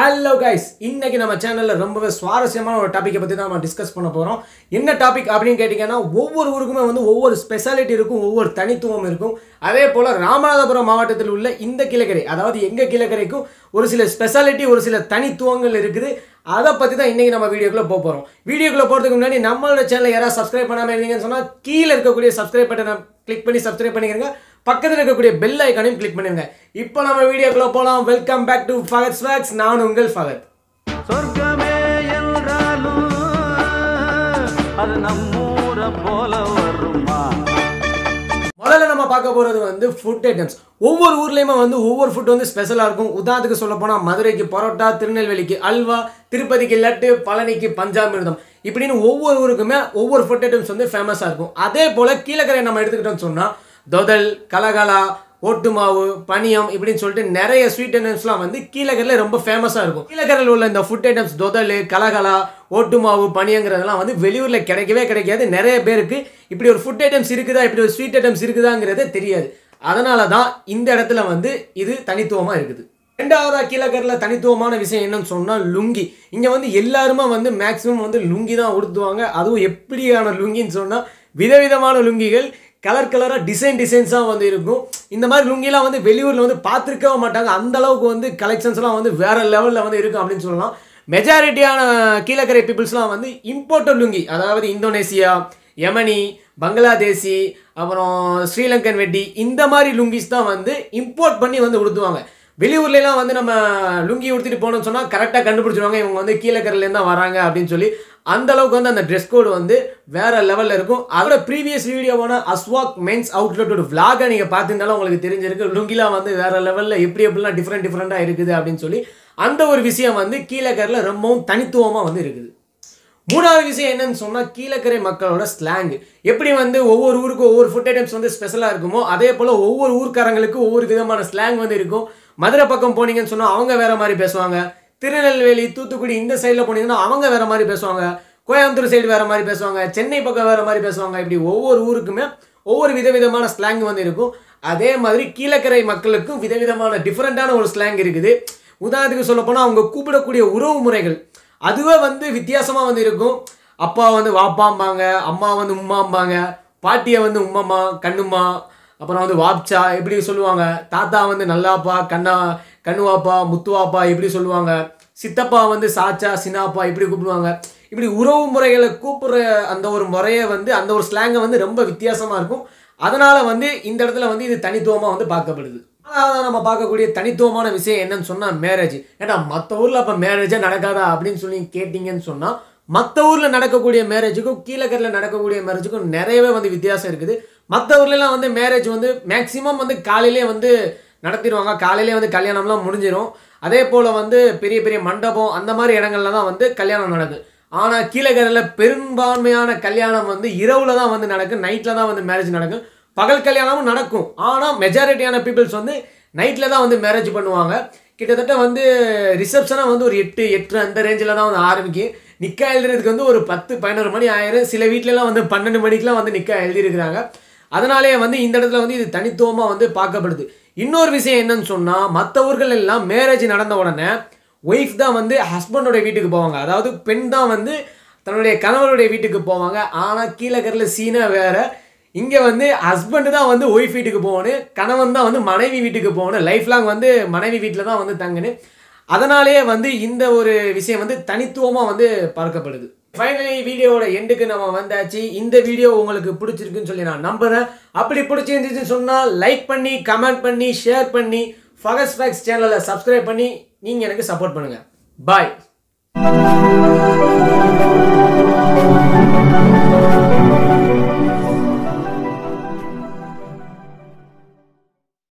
Hello guys இன்னைக்கு நம்ம சேனலில் ரொம்பவே சுவாரஸ்யமான ஒரு டாப்பிக்கை பற்றி தான் நம்ம டிஸ்கஸ் பண்ண போகிறோம் என்ன டாபிக் அப்படின்னு கேட்டிங்கன்னா ஒவ்வொரு ஊருக்குமே வந்து ஒவ்வொரு ஸ்பெஷாலிட்டி இருக்கும் ஒவ்வொரு தனித்துவம் இருக்கும். அதே போல் ராமநாதபுரம் மாவட்டத்தில் உள்ள இந்த கிழக்கரை அதாவது எங்கள் கிழக்கரைக்கும் ஒரு சில ஸ்பெஷாலிட்டி ஒரு சில தனித்துவங்கள் இருக்குது. அதை பற்றி தான் இன்றைக்கி நம்ம வீடியோக்குள்ளே போக போகிறோம் வீடியோக்குள்ளே போகிறதுக்கு முன்னாடி நம்மளோட சேனலை யாராவது சப்ஸ்கிரைப் பண்ணாமல் இருந்தீங்கன்னு சொன்னால் கீழே இருக்கக்கூடிய சப்ஸ்கிரைப் பட்டனை கிளிக் பண்ணி சப்ஸ்கிரைப் பண்ணிக்கிறங்க பக்கத்தில் இருக்கக்கூடிய பெல் ஐக்கானையும் கிளிக் பண்ணிருங்க. இப்போ நம்ம வீடியோக்குள்ளே போகலாம் welcome back to Fahad swags நான் உங்கள் ஃபகத் சொர்க்கமே என்றாலும் அது நம்மூரை போல வருமா? முதல்ல நம்ம பார்க்க போகிறது வந்து ஃபுட் ஐட்டம்ஸ் ஒவ்வொரு ஊர்லேயுமே வந்து ஒவ்வொரு ஃபுட் வந்து ஸ்பெஷலாக இருக்கும். உதாரணத்துக்கு சொல்ல போனால் மதுரைக்கு பரோட்டா திருநெல்வேலிக்கு அல்வா திருப்பதிக்கு லட்டு பழனிக்கு பஞ்சாமிர்தம் இப்படின்னு ஒவ்வொரு ஊருக்குமே ஒவ்வொரு ஃபுட் ஐட்டம்ஸ் வந்து ஃபேமஸாக இருக்கும். அதே போல் கீழக்கரை நம்ம எடுத்துக்கிட்டோம்னு சொன்னால் தொதல் கலகலா ஓட்டு மாவு பனியம் இப்படின்னு சொல்லிட்டு நிறைய ஸ்வீட் ஐட்டம்ஸ்லாம் வந்து கீழகரில் ரொம்ப ஃபேமஸாக இருக்கும். கீழக்கரையில் உள்ள இந்த ஃபுட் ஐட்டம்ஸ் தொதல் கலகலா ஓட்டு மாவு பனியங்கிறதெல்லாம் வந்து வெளியூரில் கிடைக்கவே கிடைக்காது. நிறைய பேருக்கு இப்படி ஒரு ஃபுட் ஐட்டம்ஸ் இருக்குதா இப்படி ஒரு ஸ்வீட் ஐட்டம்ஸ் இருக்குதாங்கிறதே தெரியாது. அதனால தான் இந்த இடத்துல வந்து இது தனித்துவமாக இருக்குது. ரெண்டாவதாக கீழக்கரில் தனித்துவமான விஷயம் என்னன்னு சொன்னால் லுங்கி. இங்கே வந்து எல்லாருமே வந்து மேக்ஸிமம் வந்து லுங்கி தான் உடுத்துவாங்க. அதுவும் எப்படியான லுங்கின்னு சொன்னால் விதவிதமான லுங்கிகள் கலர் கலராக டிசைன் டிசைன்ஸாக வந்து இருக்கும். இந்த மாதிரி லுங்கிலாம் வந்து வெளியூரில் வந்து பார்த்துருக்கவே மாட்டாங்க. அந்த அளவுக்கு வந்து கலெக்ஷன்ஸ்லாம் வந்து வேறு லெவலில் வந்து இருக்கும் அப்படின்னு சொல்லலாம். மெஜாரிட்டியான கீழக்கரை பீப்புள்ஸ்லாம் வந்து இம்போர்ட்டட் லுங்கி. அதாவது இந்தோனேசியா யமனி பங்களாதேசி அப்புறம் ஸ்ரீலங்கன் வெட்டி இந்த மாதிரி லுங்கிஸ் தான் வந்து இம்போர்ட் பண்ணி வந்து உடுத்துவாங்க. வெளியூர்லலாம் வந்து நம்ம லுங்கி உடுத்திட்டு போனோம்னு சொன்னால் கரெக்டாக கண்டுபிடிச்சிருவாங்க. இவங்க வந்து கீழக்கரையிலேருந்து தான் வராங்க அப்படின்னு சொல்லி. அந்த அளவுக்கு வந்து அந்த ட்ரெஸ் கோடு வந்து வேற லெவலில் இருக்கும். அதோட ப்ரீவியஸ் வீடியோவான அஸ்வாக் மென்ஸ் அவுட்லெட்டோட விளாகை நீங்கள் பார்த்துருந்தாலும் உங்களுக்கு தெரிஞ்சிருக்கு. லுங்கிலாம் வந்து வேற லெவலில் எப்படி எப்படிலாம் டிஃப்ரெண்ட் டிஃப்ரெண்ட்டாக இருக்குது அப்படின்னு சொல்லி. அந்த ஒரு விஷயம் வந்து கீழக்கரில் ரொம்பவும் தனித்துவமாக வந்து இருக்குது. மூணாவது விஷயம் என்னன்னு சொன்னால் கீழக்கரை மக்களோட ஸ்லாங் எப்படி வந்து ஒவ்வொரு ஊருக்கும் ஒவ்வொரு ஃபுட் ஐட்டம்ஸ் வந்து ஸ்பெஷலாக இருக்குமோ அதே போல் ஒவ்வொரு ஊர்க்காரங்களுக்கு ஒவ்வொரு விதமான ஸ்லாங் வந்து இருக்கும். மதுரை பக்கம் போனீங்கன்னு சொன்னால் அவங்க வேற மாதிரி பேசுவாங்க. திருநெல்வேலி தூத்துக்குடி இந்த சைடில் போனீங்கன்னா அவங்க வேற மாதிரி பேசுவாங்க. கோயம்புத்தூர் சைடு வேற மாதிரி பேசுவாங்க. சென்னை பக்கம் வேற மாதிரி பேசுவாங்க. இப்படி ஒவ்வொரு ஊருக்குமே ஒவ்வொரு விதவிதமான ஸ்லாங் வந்து இருக்கும். அதே மாதிரி கீழக்கரை மக்களுக்கும் விதவிதமான டிஃப்ரெண்ட்டான ஒரு ஸ்லாங் இருக்குது. உதாரணத்துக்கு சொல்லப்போனால் அவங்க கூப்பிடக்கூடிய உறவு முறைகள் அதுவே வந்து வித்தியாசமாக வந்து இருக்கும். அப்பா வந்து வாப்பாம்பாங்க அம்மா வந்து உம்மாம்பாங்க பாட்டியை வந்து உம்மம்மா கண்ணும்மா அப்புறம் வந்து வாப்ச்சா எப்படி சொல்லுவாங்க? தாத்தா வந்து நல்லாப்பா கண்ணா கண்ணுவாப்பா முத்துவாப்பா இப்படி சொல்லுவாங்க? சித்தப்பா வந்து சாச்சா சின்னாப்பா இப்படி கூப்பிடுவாங்க. இப்படி உறவு முறைகளை கூப்பிடுற அந்த ஒரு முறையை வந்து அந்த ஒரு ஸ்லாங்கை வந்து ரொம்ப வித்தியாசமாக இருக்கும். அதனால் வந்து இந்த இடத்துல வந்து இது தனித்துவமாக வந்து பார்க்கப்படுது. அதாவது நம்ம பார்க்கக்கூடிய தனித்துவமான விஷயம் என்னன்னு சொன்னால் மேரேஜ் ஏன்னா மற்ற ஊரில் அப்போ மேரேஜே நடக்காதா அப்படின்னு சொல்லி கேட்டிங்கன்னு சொன்னால் மற்ற ஊரில் நடக்கக்கூடிய மேரேஜுக்கும் கீழக்கரில் நடக்கக்கூடிய மேரேஜுக்கும் நிறையவே வந்து வித்தியாசம் இருக்குது. மற்ற ஊர்லலாம் வந்து மேரேஜ் வந்து மேக்ஸிமம் வந்து காலையிலே வந்து நடத்திடுவாங்க. காலையிலே வந்து கல்யாணம்லாம் முடிஞ்சிடும் அதே போல் வந்து பெரிய பெரிய மண்டபம் அந்த மாதிரி இடங்கள்ல தான் வந்து கல்யாணம் நடக்குது. ஆனால் கீழகரில் பெரும்பான்மையான கல்யாணம் வந்து இரவில் தான் வந்து நடக்கும் நைட்டில் தான் வந்து மேரேஜ் நடக்கும் பகல் கல்யாணமும் நடக்கும். ஆனால் மெஜாரிட்டியான பீப்புள்ஸ் வந்து நைட்டில் தான் வந்து மேரேஜ் பண்ணுவாங்க. கிட்டத்தட்ட வந்து ரிசப்ஷனாக வந்து ஒரு எட்டு எட்டு அந்த ரேஞ்சில் தான் வந்து ஆரம்பிக்கும் நிக்கா எழுதுறதுக்கு வந்து ஒரு பத்து பதினோரு மணி ஆயிரும். சில வீட்டிலலாம் வந்து பன்னெண்டு மணிக்கெலாம் வந்து நிக்கா எழுதியிருக்கிறாங்க. அதனாலேயே வந்து இந்த இடத்துல வந்து இது தனித்துவமாக வந்து பார்க்கப்படுது. இன்னொரு விஷயம் என்னன்னு சொன்னால் மற்ற ஊர்கள் எல்லாம் மேரேஜ் நடந்த உடனே ஒய்ஃப் தான் வந்து ஹஸ்பண்டோட வீட்டுக்கு போவாங்க. அதாவது பெண் தான் வந்து தன்னுடைய கணவருடைய வீட்டுக்கு போவாங்க. ஆனால் கீழக்கரில் சீனா வேறு. இங்கே வந்து ஹஸ்பண்டு தான் வந்து ஒய்ஃப் வீட்டுக்கு போகணும். கணவன் தான் வந்து மனைவி வீட்டுக்கு போகணும். லைஃப் லாங் வந்து மனைவி வீட்டில் தான் வந்து தங்கணும். அதனாலேயே வந்து இந்த ஒரு விஷயம் வந்து தனித்துவமாக வந்து பார்க்கப்படுது. ஃபைனலி வீடியோவோட எண்டுக்கு நம்ம வந்தாச்சு. இந்த வீடியோ உங்களுக்கு பிடிச்சிருக்குன்னு சொல்லி நான் நம்புகிறேன் அப்படி பிடிச்சிருந்துச்சுன்னு சொன்னால் லைக் பண்ணி கமெண்ட் பண்ணி ஷேர் பண்ணி ஃபகஸ் ஃபேக்ஸ் சேனலை சப்ஸ்கிரைப் பண்ணி நீங்கள் எனக்கு சப்போர்ட் பண்ணுங்கள் பாய்